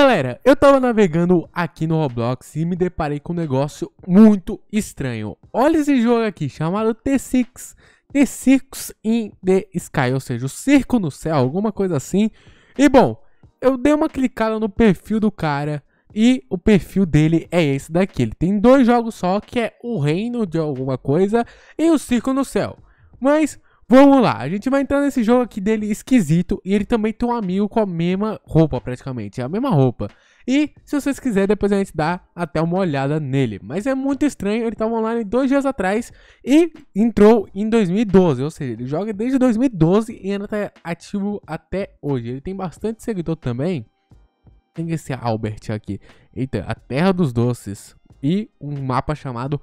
Galera, eu tava navegando aqui no Roblox e me deparei com um negócio muito estranho. Olha esse jogo aqui, chamado T6. T6 in the Sky, ou seja, o circo no céu, alguma coisa assim. E bom, eu dei uma clicada no perfil do cara e o perfil dele é esse daqui. Ele tem dois jogos só, que é o Reino de alguma coisa e o Circo no Céu. Mas Vamos lá, a gente vai entrar nesse jogo aqui dele esquisito e ele também tem um amigo com a mesma roupa praticamente, é a mesma roupa. E se vocês quiserem, depois a gente dá até uma olhada nele. Mas é muito estranho, ele estava online dois dias atrás e entrou em 2012, ou seja, ele joga desde 2012 e ainda está ativo até hoje. Ele tem bastante seguidor também. Tem esse Albert aqui. Eita, a Terra dos Doces. E um mapa chamado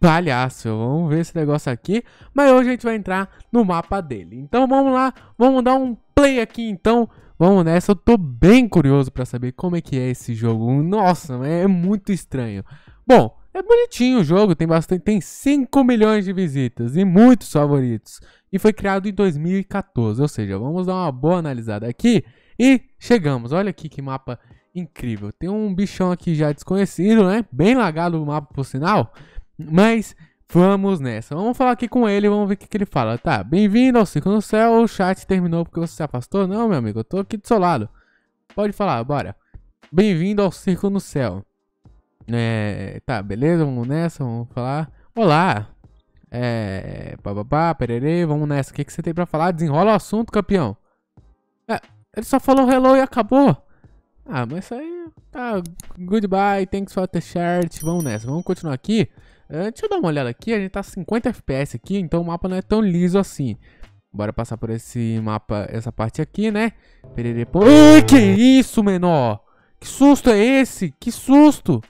palhaço. Vamos ver esse negócio aqui. Mas hoje a gente vai entrar no mapa dele. Então vamos lá, vamos dar um play aqui então. Vamos nessa, eu tô bem curioso para saber como é que é esse jogo. Nossa, é muito estranho. Bom, é bonitinho o jogo, tem bastante, tem 5 milhões de visitas e muitos favoritos. E foi criado em 2014, ou seja, vamos dar uma boa analisada aqui e chegamos. Olha aqui que mapa incrível. Tem um bichão aqui já desconhecido, né? Bem lagado o mapa por sinal. Mas vamos nessa. Vamos falar aqui com ele, vamos ver o que, que ele fala. Tá, bem-vindo ao Circo no Céu. O chat terminou porque você se afastou? Não, meu amigo, eu tô aqui do seu lado. Pode falar, bora. Bem-vindo ao Circo no Céu. É, tá, beleza, vamos nessa, vamos falar. Olá. É, bababá, pererê, vamos nessa. O que, que você tem pra falar? Desenrola o assunto, campeão. É, ele só falou hello e acabou. Ah, mas isso aí tá. Goodbye, thanks for the shirt. Vamos nessa, vamos continuar aqui. Uh, deixa eu dar uma olhada aqui, a gente tá 50 FPS aqui, então o mapa não é tão liso assim. Bora passar por esse mapa, essa parte aqui, né? Ai, que isso, menor? Que susto é esse? Que susto!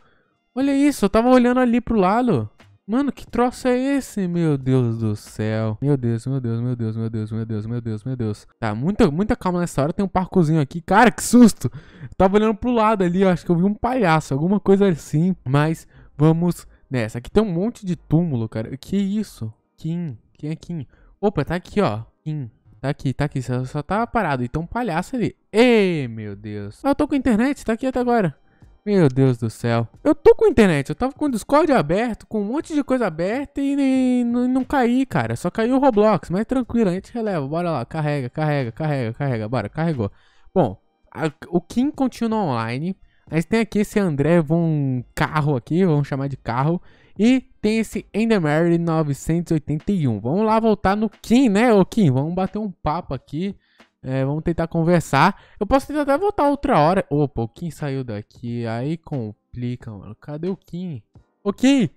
Olha isso, eu tava olhando ali pro lado. Mano, que troço é esse? Meu Deus do céu. Meu Deus, meu Deus, meu Deus, meu Deus, meu Deus, meu Deus, meu Deus. Tá, muita, muita calma nessa hora. Tem um parcozinho aqui. Cara, que susto! Eu tava olhando pro lado ali, eu acho que eu vi um palhaço, alguma coisa assim. Mas vamos Nessa, aqui tem um monte de túmulo, cara. Que isso? Kim. Quem é Kim? Opa, tá aqui, ó. Kim. Tá aqui, tá aqui. Só, só tá parado. E tem um palhaço ali. Ei, meu Deus. Eu tô com internet. Tá aqui até agora. Meu Deus do céu. Eu tô com internet. Eu tava com o Discord aberto, com um monte de coisa aberta e, e não, não caí, cara. Só caiu o Roblox. Mas tranquilo, a gente releva. Bora lá. Carrega, carrega, carrega, carrega. Bora, carregou. Bom, a, o Kim continua online. Mas tem aqui esse André Von Carro aqui, vamos chamar de carro. E tem esse Endermary 981. Vamos lá voltar no Kim, né, ô Kim? Vamos bater um papo aqui. É, vamos tentar conversar. Eu posso tentar até voltar outra hora. Opa, o Kim saiu daqui. Aí complica, mano. Cadê o Kim? Ô Kim,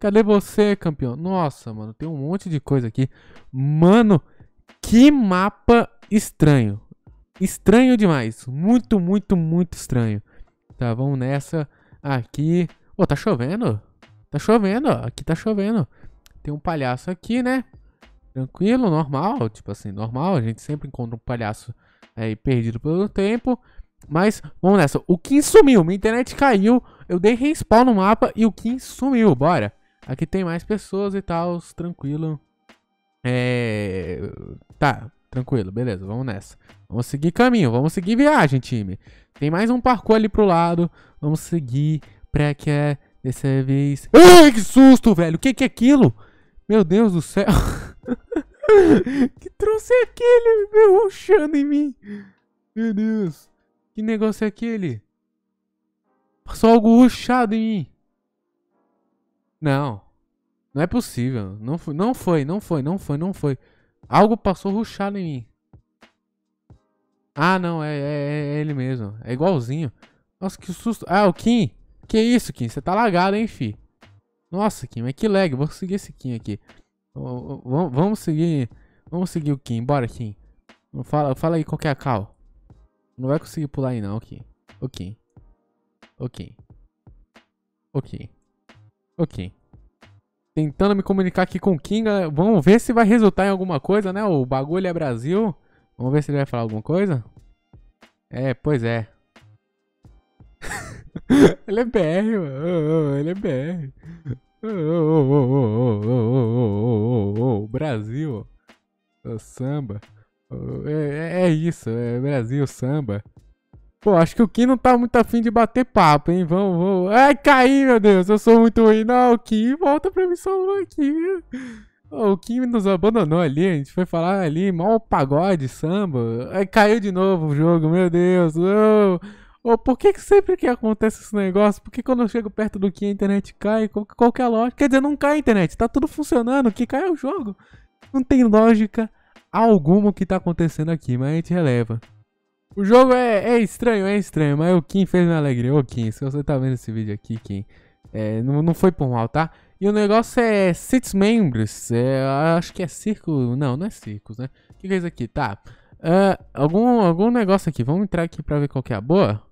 cadê você, campeão? Nossa, mano, tem um monte de coisa aqui. Mano, que mapa estranho. Estranho demais. Muito, muito, muito estranho. Tá, vamos nessa. Aqui. Ô, oh, tá chovendo? Tá chovendo. Aqui tá chovendo. Tem um palhaço aqui, né? Tranquilo, normal. Tipo assim, normal. A gente sempre encontra um palhaço aí perdido pelo tempo. Mas, vamos nessa. O Kim sumiu. Minha internet caiu. Eu dei respawn no mapa e o Kim sumiu. Bora. Aqui tem mais pessoas e tal. Tranquilo. É. Tá. Tranquilo, beleza, vamos nessa. Vamos seguir caminho, vamos seguir viagem, time. Tem mais um parkour ali pro lado. Vamos seguir pra que é dessa vez. Ai, que susto, velho! O que, que é aquilo? Meu Deus do céu! que trouxe aquele? Meu, roxando em mim! Meu Deus! Que negócio é aquele? Passou algo ruxado em mim! Não. Não é possível. Não foi, não foi, não foi, não foi, não foi. Algo passou ruxado em mim. Ah, não, é, é, é, ele mesmo. É igualzinho. Nossa, que susto. Ah, o Kim. Que isso, Kim? Você tá lagado, hein, fi? Nossa, Kim, mas que lag. Vou seguir esse Kim aqui. Vamos seguir. Vamos seguir o Kim. Bora, Kim. Fala, fala aí qual que é a cal. Não vai conseguir pular aí, não, Kim. O Kim. O Kim. O Kim. O Kim tentando me comunicar aqui com o Kinga. Vamos ver se vai resultar em alguma coisa, né? O bagulho é Brasil. Vamos ver se ele vai falar alguma coisa. É, pois é. ele é BR, mano. Ele é BR. Brasil. Samba. É, é isso, é Brasil, samba. Pô, acho que o Kim não tá muito afim de bater papo, hein? Vamos, vamos. Ai, caí, meu Deus, eu sou muito ruim. Não, o Kim, volta pra mim salvar aqui. O Kim nos abandonou ali, a gente foi falar ali, mal pagode, samba. Aí caiu de novo o jogo, meu Deus. Oh, oh, por que, que sempre que acontece esse negócio? Por que quando eu chego perto do Kim a internet cai? Qual, qualquer lógica? Quer dizer, não cai a internet, tá tudo funcionando, o que cai é o jogo. Não tem lógica alguma o que tá acontecendo aqui, mas a gente releva. O jogo é, é estranho, é estranho, mas o Kim fez minha alegria. Ô Kim, se você tá vendo esse vídeo aqui, Kim, é, não, não foi por mal, tá? E o negócio é Six Members, é, acho que é circo, não, não é circos, né? O que, é isso aqui? Tá, uh, algum, algum negócio aqui, vamos entrar aqui pra ver qual que é a boa?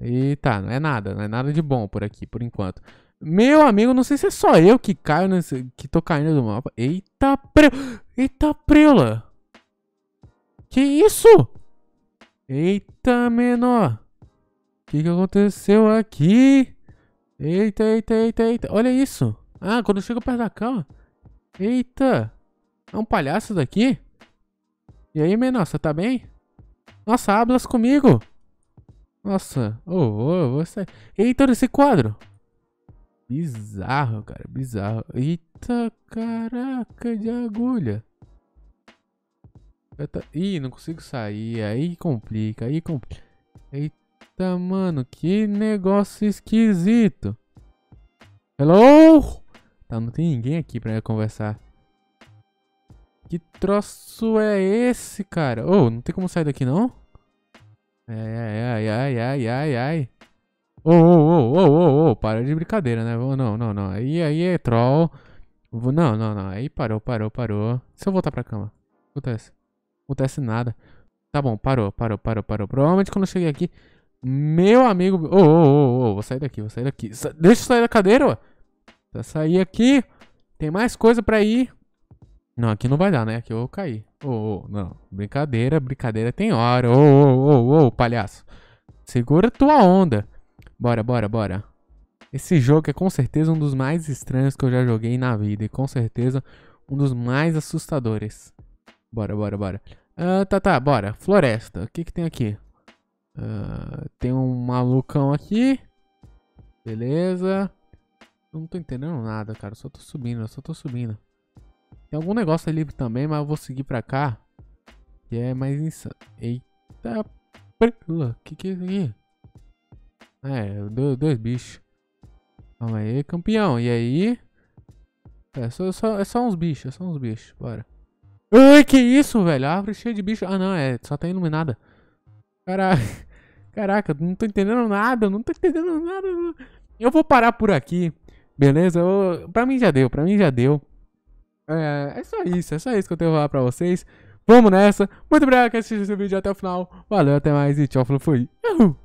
E tá, não é nada, não é nada de bom por aqui, por enquanto. Meu amigo, não sei se é só eu que caio nesse, que tô caindo do mapa. Eita, pre... Eita, preula! Que isso? Eita, menor. O que, que aconteceu aqui? Eita, eita, eita, eita. Olha isso. Ah, quando eu chego perto da cama. Eita. É um palhaço daqui? E aí, menor, você tá bem? Nossa, hablas comigo. Nossa. Ô, oh, você... Eita, olha esse quadro. Bizarro, cara. Bizarro. Eita, caraca de agulha. Tô... Ih, não consigo sair. Aí complica, aí complica. Eita, mano, que negócio esquisito. Hello? Tá, não tem ninguém aqui pra conversar. Que troço é esse, cara? Oh, não tem como sair daqui, não? Ai, ai, ai, ai, ai, ai. Ô, ô, ô, ô, ô, para de brincadeira, né? Não, não, não. Aí, aí é troll. Não, não, não. Aí parou, parou, parou. Se eu voltar pra cama, acontece acontece nada. Tá bom, parou, parou, parou, parou. Provavelmente quando eu cheguei aqui, meu amigo. Ô, ô, ô, ô, vou sair daqui, vou sair daqui. Sa Deixa eu sair da cadeira, ó. Pra sair aqui. Tem mais coisa pra ir. Não, aqui não vai dar, né? Aqui eu vou cair. Ô, ô, não. Brincadeira, brincadeira tem hora. Ô, ô, ô, ô, palhaço. Segura tua onda. Bora, bora, bora. Esse jogo é com certeza um dos mais estranhos que eu já joguei na vida. E com certeza um dos mais assustadores. Bora, bora, bora. Uh, tá, tá, bora. Floresta. O que que tem aqui? Uh, tem um malucão aqui. Beleza. Não tô entendendo nada, cara. Só tô subindo, só tô subindo. Tem algum negócio ali também, mas eu vou seguir pra cá. Que é mais insano. Eita. O que que é isso aqui? É, dois, dois bichos. Calma aí, campeão. E aí? É só, só, é só uns bichos, é só uns bichos. Bora. Ai, que isso, velho? A árvore cheia de bicho. Ah, não, é, só tá iluminada. Caraca, caraca, não tô entendendo nada, não tô entendendo nada. Eu vou parar por aqui, beleza? Eu, pra mim já deu, pra mim já deu. É, é só isso, é só isso que eu tenho a falar pra vocês. Vamos nessa. Muito obrigado por assistir esse vídeo até o final. Valeu, até mais e tchau, falou, fui. Uhul.